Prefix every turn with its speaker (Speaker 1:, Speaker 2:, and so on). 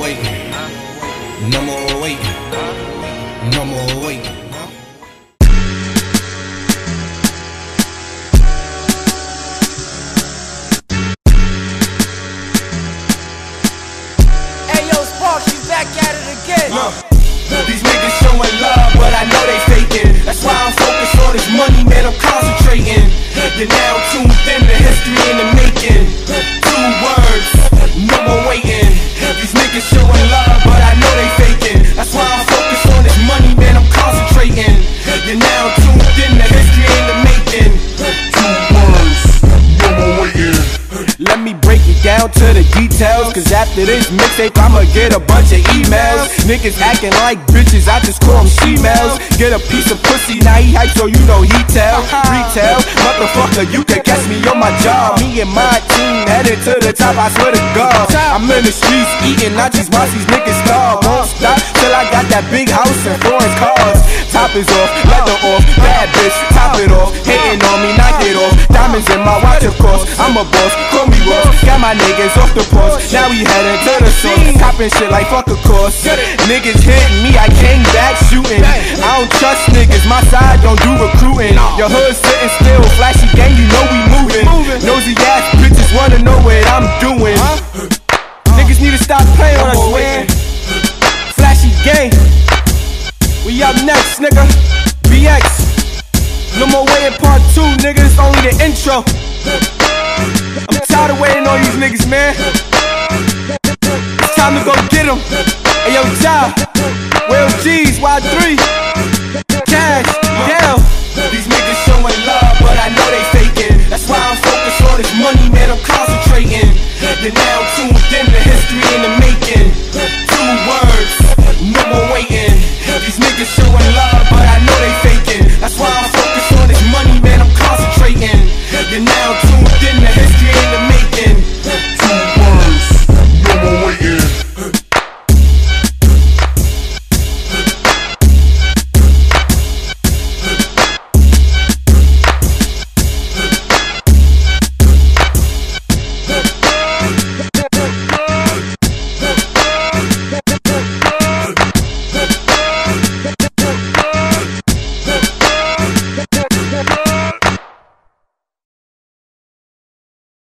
Speaker 1: waiting. No more waiting. No more waiting. To the details. Cause after this mixtape, I'ma get a bunch of emails. Niggas acting like bitches, I just call them she-mails. Get a piece of pussy, now he hype, so you know he tell. Retail, motherfucker, you can catch me on my job. Me and my team headed to the top, I swear to God. I'm in the streets eating nachos, watch these niggas starve. Won't stop till I got that big house and foreign cars. Top is off, leather off, bad bitch, top it off. Hating on me, knock it off. Diamonds in my watch, of course. I'm a boss. Got my niggas off the post. Now we headed to the source. Copping shit like fuck a course. Niggas hitting me, I came back shooting. I don't trust niggas, my side don't do recruiting. Your hood sitting still, flashy gang, you know we moving. Nosy ass bitches wanna know what I'm doing. Niggas need to stop playing with us, man. Flashy gang. We up next, nigga. BX. No more waiting part two, niggas. Only the intro. Niggas, man. It's time to go get them. Hey, yo, Ja. Will G's, Y3.